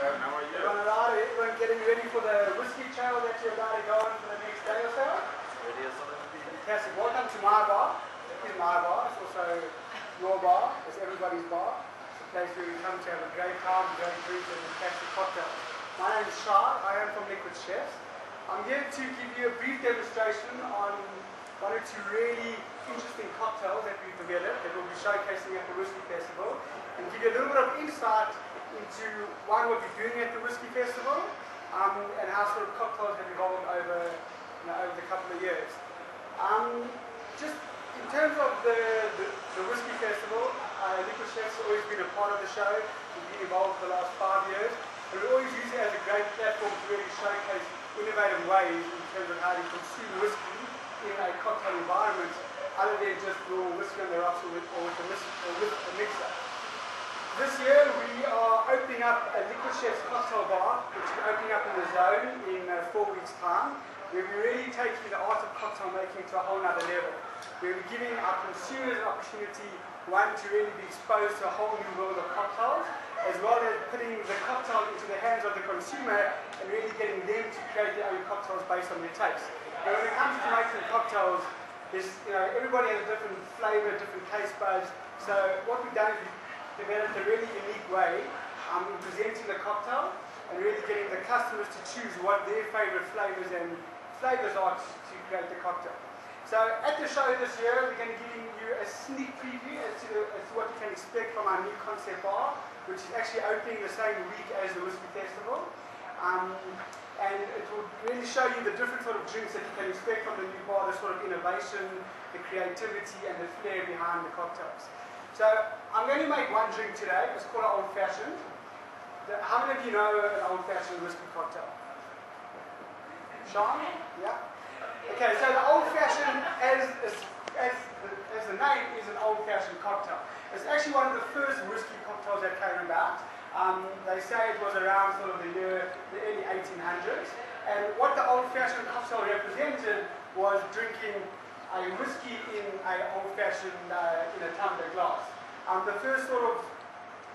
How are you? Everyone alright? Everyone getting ready for the whiskey trail that you're about to go on for the next day or so? Ready or something? Fantastic. Welcome to my bar. This is my bar. It's also your bar. It's everybody's bar. It's a place where we come to have a great time, great drinks, and fantastic cocktails. My name is Shah. I am from Liquid Chefs. I'm here to give you a brief demonstration on one or two really interesting cocktails that we've developed that we'll be showcasing at the Whiskey Festival and give you a little bit of insight into one what we're doing at the Whiskey Festival um, and how sort of cocktails have evolved over, you know, over the couple of years. Um, just in terms of the, the, the Whiskey Festival, uh, Liquid Chefs always been a part of the show. We've been involved for the last five years. And we always use it as a great platform to really showcase innovative ways in terms of how to consume whiskey in a cocktail environment other than just raw whiskey on the rocks or with, or with, a, or with a mixer. This year we are opening up a Liquid Chef's cocktail bar, which is opening up in the zone in uh, four weeks' time. We're really taking the art of cocktail making to a whole nother level. We're giving our consumers an opportunity, one, to really be exposed to a whole new world of cocktails, as well as putting the cocktail into the hands of the consumer and really getting them to create their own cocktails based on their taste. And when it comes to making cocktails, you know, everybody has a different flavour, different taste buds. So what we've done is we've developed a really unique way um, in presenting the cocktail and really getting the customers to choose what their favourite flavours and flavours are to, to create the cocktail. So at the show this year, we're going to give you a sneak preview as to, as to what you can expect from our new concept bar, which is actually opening the same week as the Whiskey Festival. Um, and it will really show you the different sort of drinks that you can expect from the new bar, the sort of innovation, the creativity, and the flair behind the cocktails. So I'm going to make one drink today. It's called an old fashioned. How many of you know an old fashioned whiskey cocktail? Sean? Yeah? Okay, so the old fashioned, as, as, as, the, as the name, is an old fashioned cocktail. It's actually one of the first whiskey cocktails that came about. Um, they say it was around sort of the year, the early 1800s. And what the old fashioned cocktail represented was drinking a whiskey in an old fashioned, uh, in a tumbler glass. Um, the first sort of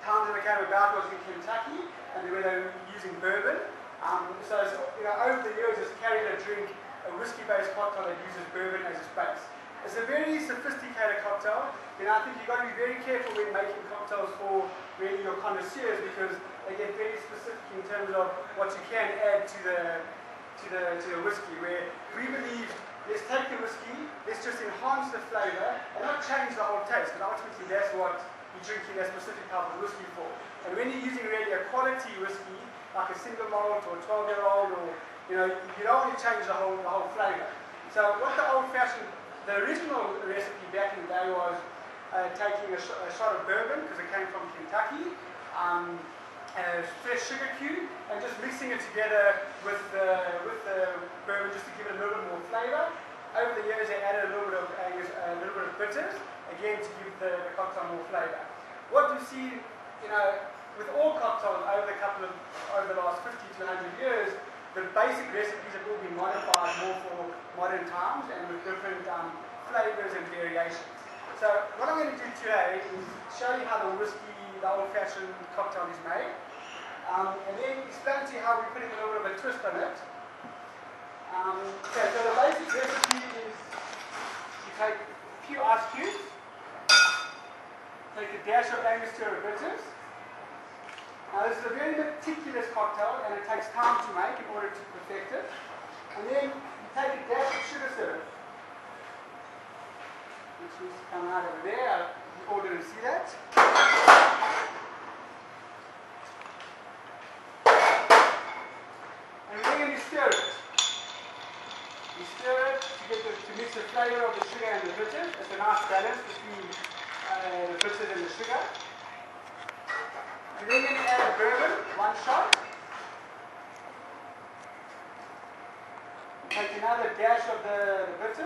town that it came about was in Kentucky, and they were using bourbon. Um, so, it's, you know, over the years, it's carried a drink, a whiskey-based cocktail that uses bourbon as its base. It's a very sophisticated cocktail. and I think you've got to be very careful when making cocktails for really your connoisseurs because they get very specific in terms of what you can add to the to the to the whiskey. Where we believe let's take the whiskey, let's just enhance the flavour and not change the whole taste because ultimately that's what you're drinking that specific type of whiskey for. And when you're using really a quality whiskey, like a single malt or a 12 year old or you know, you don't want to change the whole the whole flavour. So what the old fashioned the original recipe back in the day was uh, taking a, sh- a shot of bourbon because it came from Kentucky, um, a fresh sugar cube, and just mixing it together with the with the bourbon just to give it a little flavour. Over the years, they added a little bit of a little bit of bitters, again to give the, the cocktail more flavour. What you see, you know, with all cocktails over the couple of over the last 50 to 100 years, the basic recipes have all been modified more for modern times and with different um, flavours and variations. So what I'm going to do today is show you how the whiskey, the old-fashioned cocktail is made, um, and then explain to you how we're putting a little bit of a twist on it. Um, okay, so the basic recipe is you take a few ice cubes, take a dash of Angostura bitters, now this is a very meticulous cocktail and it takes time to make in order to perfect it. And then you take a dash of sugar syrup, which is coming out over there. You all didn't see that. And then you stir it. You stir it to get the, to mix the flavor of the sugar and the bitters. It's a nice balance between uh, the bitters and the sugar. And then you're going to add bourbon, one shot. Another dash of the, the.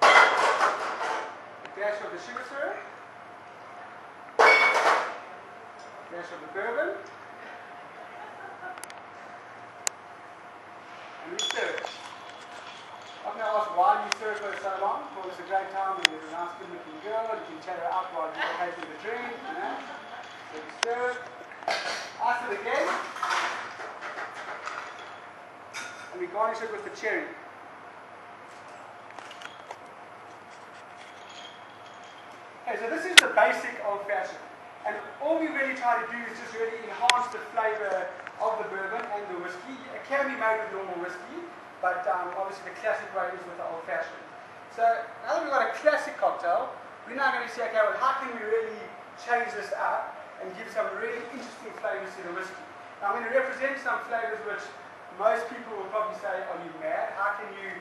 A dash of the sugar syrup. Dash of the bourbon. And we stir it. often I ask why you serve for so long. Well, it's a great time and there's a nice good looking girl. You can chat her up while you're taking the drink, you know. So we stir it. Ice it again. And we garnish it with the cherry. Okay, so this is the basic old fashioned. And all we really try to do is just really enhance the flavour of the bourbon and the whiskey. It can be made with normal whiskey, but um, obviously the classic way is with the old fashioned. So now that we've got a classic cocktail, we're now going to see, okay, well, how can we really change this up and give some really interesting flavours to the whiskey? Now I'm going to represent some flavours which most people will probably say, are you mad? How can you,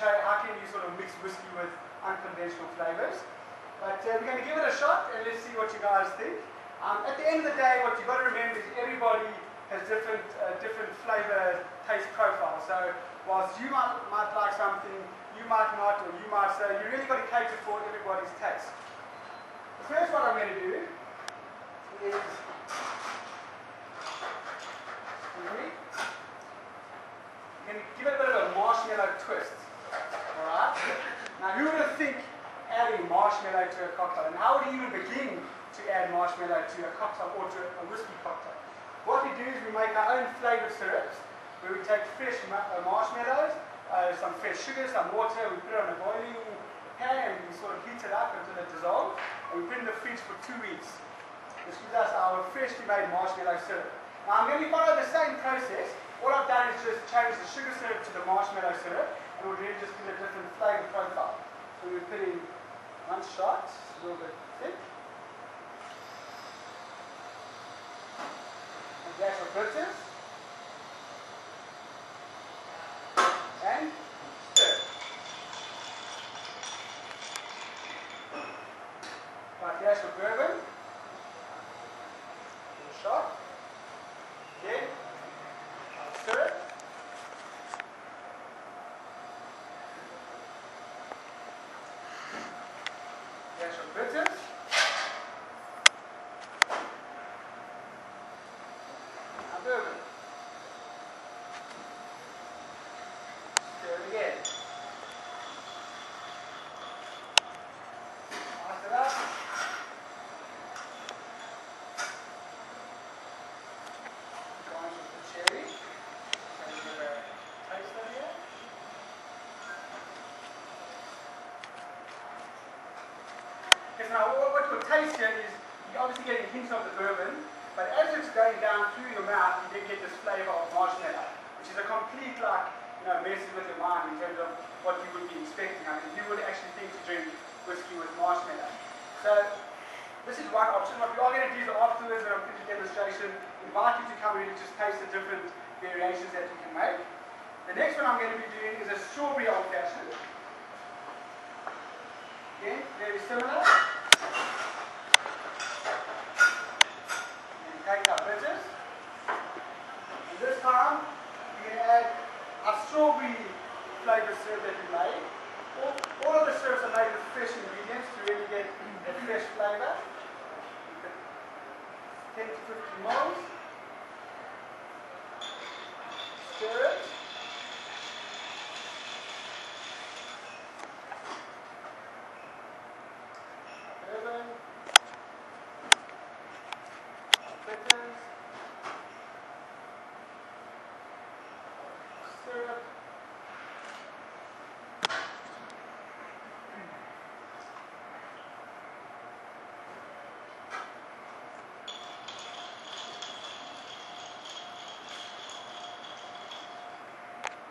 how can you sort of mix whiskey with unconventional flavours? But uh, we're going to give it a shot and let's see what you guys think. Um, at the end of the day, what you've got to remember is everybody has different, uh, different flavour taste profiles. So whilst you might, might like something, you might not, or you might say, you really got to cater for everybody's taste. The first one I'm going to do is To give it a bit of a marshmallow twist. Alright? Now who would think adding marshmallow to a cocktail. And how would you even begin to add marshmallow to a cocktail or to a whiskey cocktail? What we do is we make our own flavoured syrups, where we take fresh ma uh, marshmallows, uh, some fresh sugar, some water, we put it on a boiling pan and we sort of heat it up until it dissolves, and we put it in the fridge for two weeks. This gives us our freshly made marshmallow syrup. Now I'm going to follow the same process. All I've done is just change the sugar syrup to the marshmallow syrup, and we'll just give a different flavour profile. So we put in one shot, a little bit thick. A dash of bitters. And stir. One dash of bourbon. A shot. Again. Stir it. dash of bitters. And bourbon. Stir it again. Ice it up. Garnish with the cherry. So you get a taste of here. Because now what, you'll taste here is you're obviously getting hints of the bourbon, but as it's going down through your mouth, you then get this flavour of marshmallow, which is a complete like, you know, with your mind in terms of what you would be expecting. I mean, you would actually think to drink whiskey with marshmallow. So this is one option. What we are going to do is afterwards when I'm doing the demonstration, invite you to come in and just taste the different variations that you can make. The next one I'm going to be doing is a strawberry old fashioned. Again, very similar. And take our bitters. We're going add our strawberry flavor syrup that we made. All, all of the syrups are made with fresh ingredients to really get a fresh flavor. 10 to 15 mils. Stir it. Bourbon. Bitters. Syrup.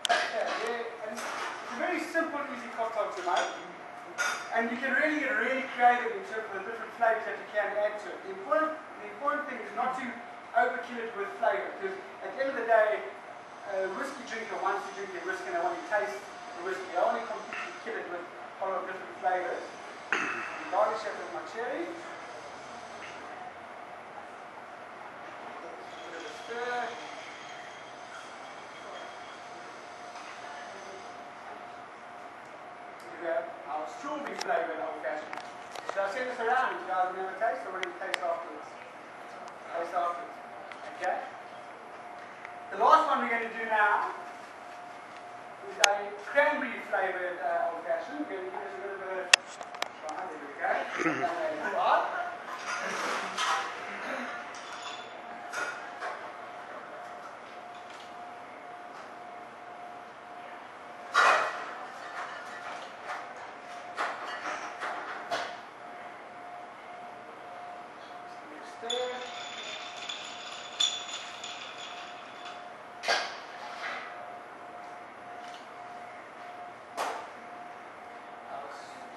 Okay, yeah, and it's a very simple, easy cocktail to make. And you can really get really creative in terms of the different flavors that you can add to it. The important, the important thing is not to overkill it with flavor, because at the end of the day, a whiskey drinker wants to drink their whiskey and they want to taste the whiskey. They only completely kill it with a lot of different flavors. Garnish it with my cherry. Stir. We strawberry flavored old fashioned. Should I send this around? You guys want to a taste or want to taste afterwards? Taste afterwards. Okay? The last one we're going to do now is a cranberry flavoured uh, old fashioned. We're going to give us a little bit of. Right, there we go. right. there.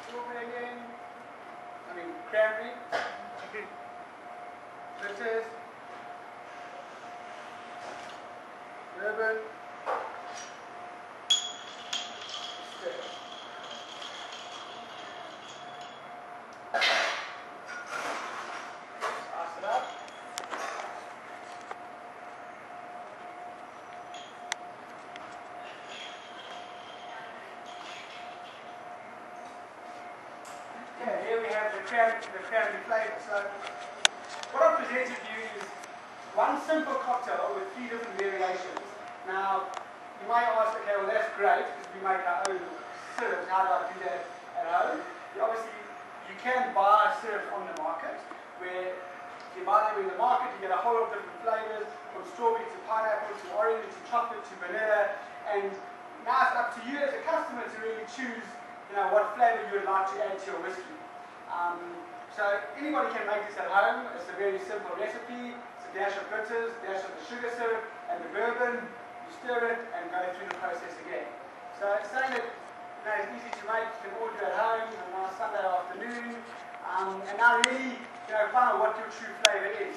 Strawberry again. I mean cranberry. Bitters. Bourbon. Stir. Spice it up. Okay, here we have the cranberry flavour. So what I've presented to you is one simple cocktail with three different variations. Now, you might ask, okay, well that's great because we make our own syrups. How do I do that at home? You obviously, you can buy syrups on the market where you buy them in the market, you get a whole lot of different flavours, from strawberry to pineapple to orange to chocolate to vanilla, and now it's up to you as a customer to really choose you know, what flavour you would like to add to your whiskey. Um, so anybody can make this at home. It's a very simple recipe. It's a dash of bitters, dash of the sugar syrup, and the bourbon. You stir it and go through the process again. So it's saying that you know, it's easy to make. You can order at home on a Sunday afternoon. Um, and now really, you know, find out what your true flavour is.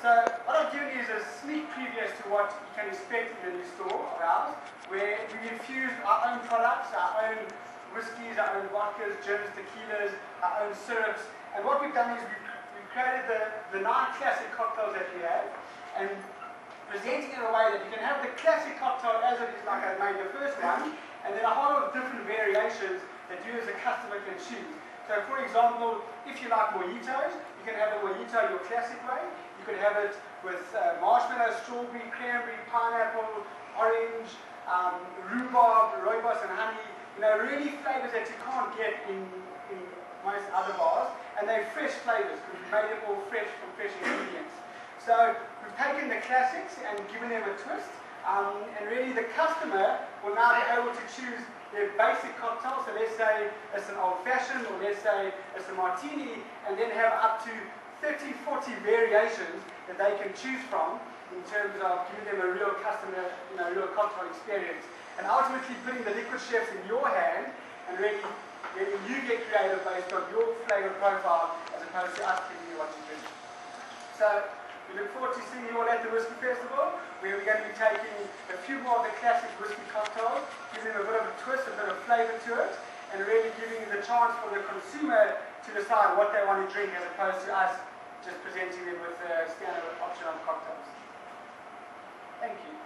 So what I've given you is a sneak preview as to what you can expect in the new store of ours, where we infuse our own products, our own whiskies, our own vodkas, gins, tequilas, our own syrups. And what we've done is we've, we've created the, the nine classic cocktails that we have and presenting it in a way that you can have the classic cocktail as it is like I made the first one, and then a whole lot of different variations that you as a customer can choose. So for example, if you like mojitos, you can have a mojito your classic way. You can have it with uh, marshmallow, strawberry, cranberry, pineapple, orange, um, rhubarb, rooibos and honey. You know, really flavors that you can't get in, in most other bars. And they're fresh flavors because we made them all fresh from fresh ingredients. So we've taken the classics and given them a twist. Um, and really the customer will now be able to choose their basic cocktail. So let's say it's an old fashioned or let's say it's a martini and then have up to 30, 40 variations that they can choose from in terms of giving them a real customer, you know, real cocktail experience. And ultimately putting the liquid chefs in your hand and really letting you get creative based on your flavor profile as opposed to us giving you what you drink. So we look forward to seeing you all at the Whiskey Festival, where we're going to be taking a few more of the classic whiskey cocktails, giving them a bit of a twist, a bit of flavour to it, and really giving the chance for the consumer to decide what they want to drink as opposed to us just presenting them with a standard option of cocktails. Thank you.